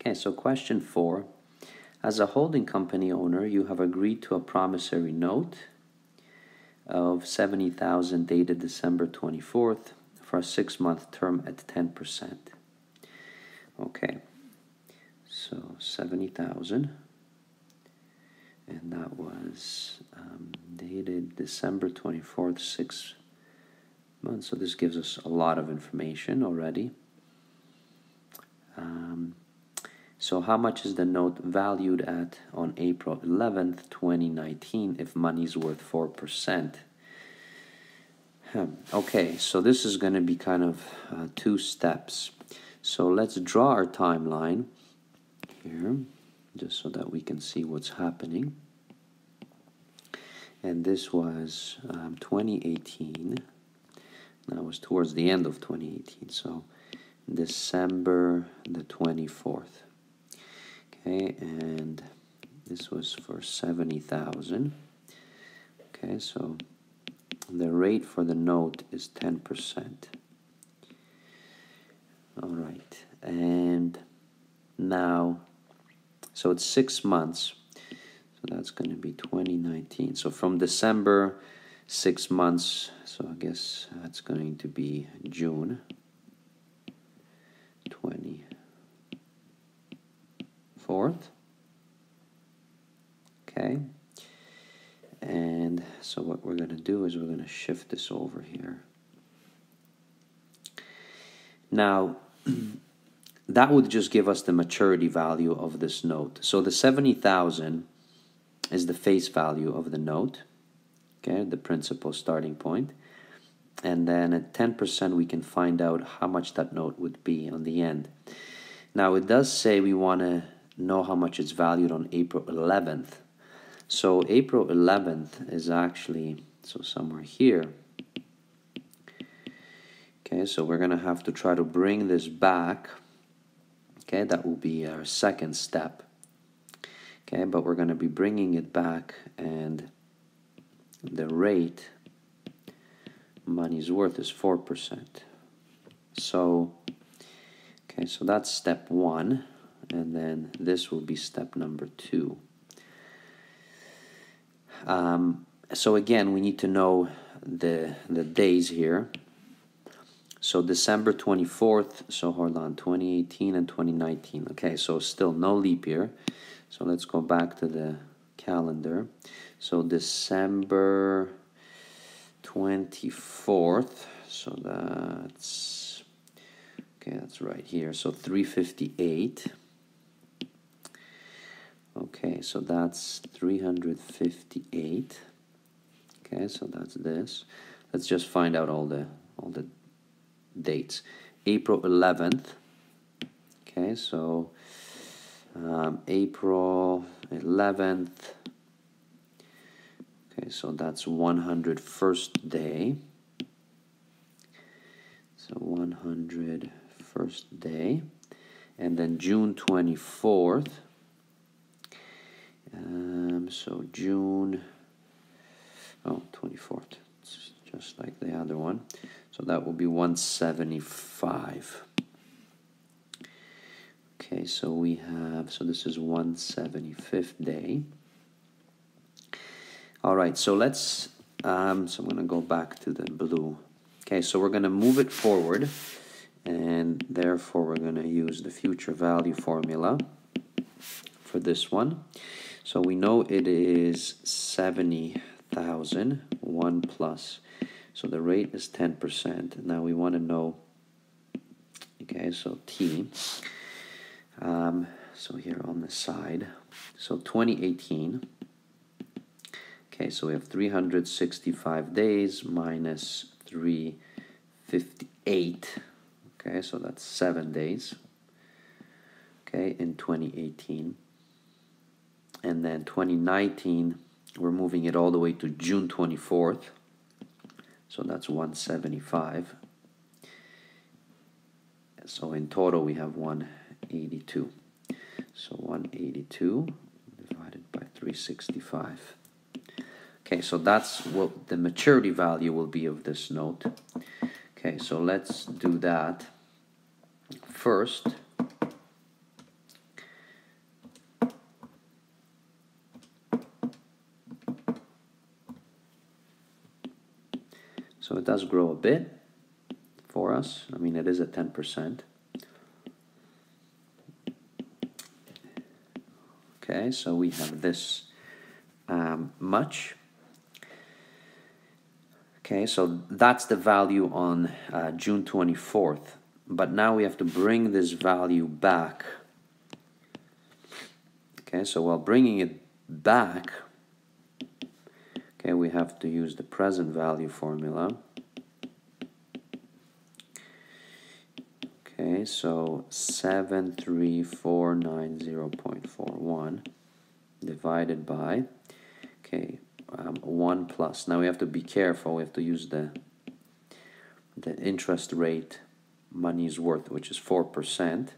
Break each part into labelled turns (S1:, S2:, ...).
S1: Okay, so question four. As a holding company owner, you have agreed to a promissory note of 70,000 dated December 24th for a six month term at 10%. Okay, so 70,000 and that was um, dated December 24th, six months. So this gives us a lot of information already. Um, so how much is the note valued at on April 11th, 2019 if money's worth 4%? Okay, so this is going to be kind of uh, two steps. So let's draw our timeline here, just so that we can see what's happening. And this was um, 2018. That was towards the end of 2018, so December the 24th. Okay, and this was for 70,000. Okay, so the rate for the note is 10%. All right, and now, so it's six months. So that's going to be 2019. So from December, six months. So I guess that's going to be June 24th. Okay. And so what we're going to do is we're going to shift this over here. Now, that would just give us the maturity value of this note. So the 70,000 is the face value of the note, okay, the principal starting point. And then at 10%, we can find out how much that note would be on the end. Now, it does say we want to know how much it's valued on April 11th. So April 11th is actually, so somewhere here. Okay, so we're going to have to try to bring this back. Okay, that will be our second step. Okay, but we're going to be bringing it back and the rate money's worth is 4%. So, okay, so that's step one, and then this will be step number two. Um, so again, we need to know the the days here. So December 24th, so hold on, 2018 and 2019. Okay, so still no leap year. So let's go back to the calendar. So December 24th, so that's, okay, that's right here. So 358. Okay, so that's 358. Okay, so that's this. Let's just find out all the all the dates. April 11th. Okay, so um, April 11th. Okay, so that's 101st day. So 101st day. And then June 24th. Um, so June, oh, 24th, it's just like the other one. So that will be 175. Okay, so we have, so this is 175th day. All right, so let's, um, so I'm going to go back to the blue. Okay, so we're going to move it forward, and therefore we're going to use the future value formula for this one. So we know it is 70,000, 1 plus. So the rate is 10%. Now we want to know, okay, so T. Um, so here on the side, so 2018. Okay, so we have 365 days minus 358. Okay, so that's seven days. Okay, in 2018 and then 2019 we're moving it all the way to June 24th so that's 175 so in total we have 182 so 182 divided by 365 okay so that's what the maturity value will be of this note. Okay so let's do that. First So it does grow a bit for us. I mean, it is at 10%. Okay, so we have this um, much. Okay, so that's the value on uh, June 24th. But now we have to bring this value back. Okay, so while bringing it back, okay, we have to use the present value formula. Okay, so 73490.41 divided by, okay, um, 1 plus. Now we have to be careful. We have to use the, the interest rate money's worth, which is 4%.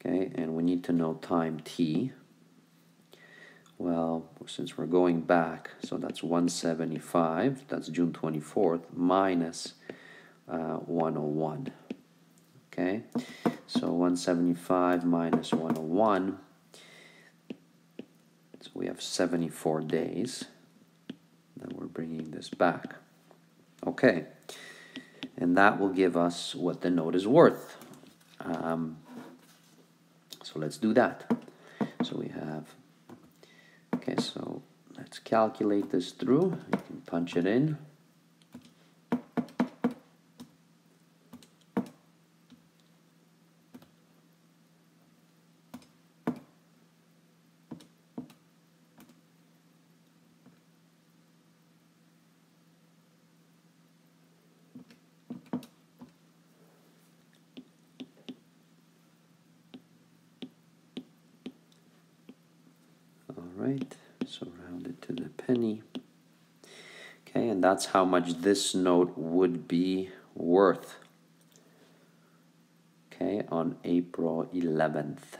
S1: Okay, and we need to know time t. Well, since we're going back, so that's 175, that's June 24th, minus, uh, 101. Okay, so 175 minus 101, so we have 74 days that we're bringing this back. Okay, and that will give us what the note is worth. Um, so let's do that. So we have, okay, so let's calculate this through. You can punch it in. Right? So round it to the penny. Okay, and that's how much this note would be worth. Okay, on April 11th.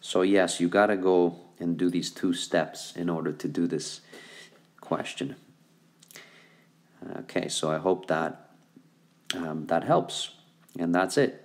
S1: So yes, you got to go and do these two steps in order to do this question. Okay, so I hope that um, that helps. And that's it.